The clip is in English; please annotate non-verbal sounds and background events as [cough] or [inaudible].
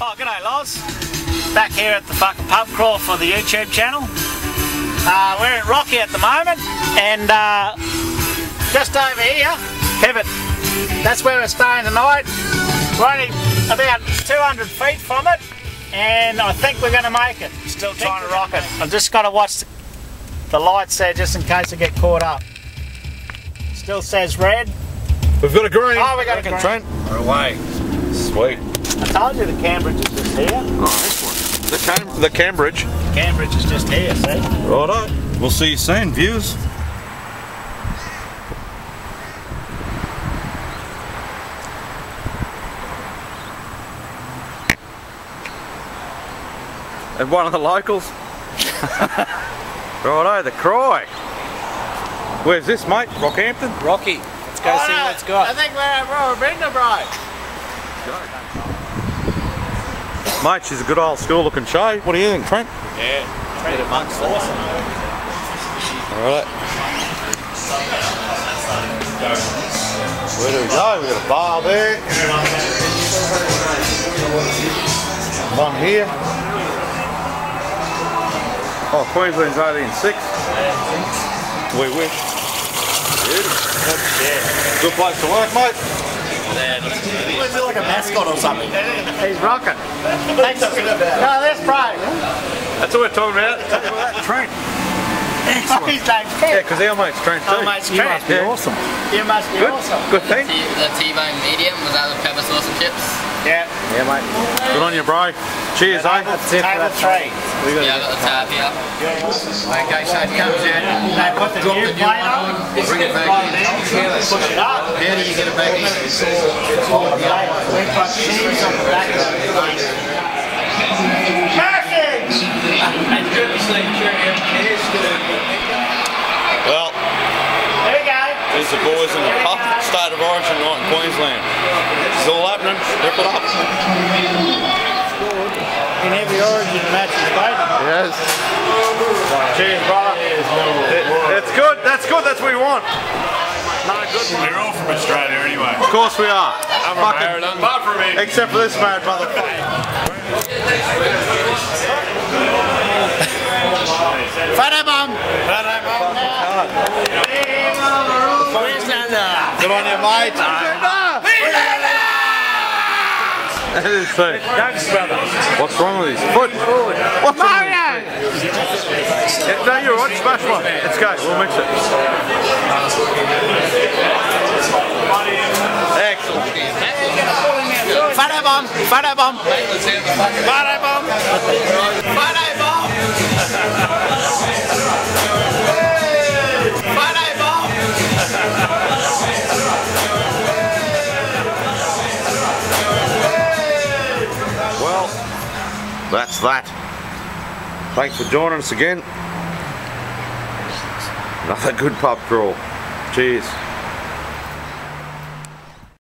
Oh, g'day, Loz. Back here at the fucking pub crawl for the YouTube channel. Uh, we're in Rocky at the moment, and uh, just over here, Pivot. That's where we're staying tonight. We're only about 200 feet from it, and I think we're going to make it. Still trying to rock it. I've just got to watch the, the lights there just in case I get caught up. Still says red. We've got a green. Oh, we got a green. Trent. Away. Sweet. I told you the Cambridge is just here. Oh, excellent. The, Cam the Cambridge. Cambridge is just here, see? Righto. We'll see you soon, viewers. And one of the locals. [laughs] Righto, the Cri. Where's this, mate? Rockhampton? Rocky. Let's go see what it's I got. think we're at Robinda, bro. Mate, she's a good old school looking show. What do you think, Trent? Yeah. Trent monk's awesome. Alright. Where do we go? We've got a bar there. One here. Oh, Queensland's only in six. We wish. Good place to work, mate. I feel like a mascot or something. He's rocking. Thanks. No, that's right. That's what we're talking about. Trent. His name's Yeah, Ken. because our mate's Trent too. Oh, mate's Trent. Yeah. awesome. You must be Good. awesome. Good thing. T- the T-bone medium was that the pepper sauce and chips. Yeah. Yeah, mate. Good on you, bro. Cheers, eh? Table three. Yeah, I got the tab here. Okay, so it comes out. They put the new plate on. Bring it back in. Push it up. How do you get it back in? We've got cheese on the back of the plate. Perfect! Well, There we go. there's the boys in the pub, state of origin night in Queensland. It's all happening. Rip it up. In every origin match is voting. Yes. Cheers, brother. It- it's good. That's good. That's what we want. They're all from Australia anyway. Of course we are. I'm from Fucking- Ireland. Apart from me. Except for this mad motherfucker. Fadabum! Good on you, mate. See, What's wrong with his foot? What's Mario! Yeah, no, you're right. Smash one. Let's go. We'll mix it. Excellent. Fadabum! Fadabum! Fadabum! Fadabum! Fadabum! Well, that's that. Thanks for joining us again. Another good pub crawl. Cheers.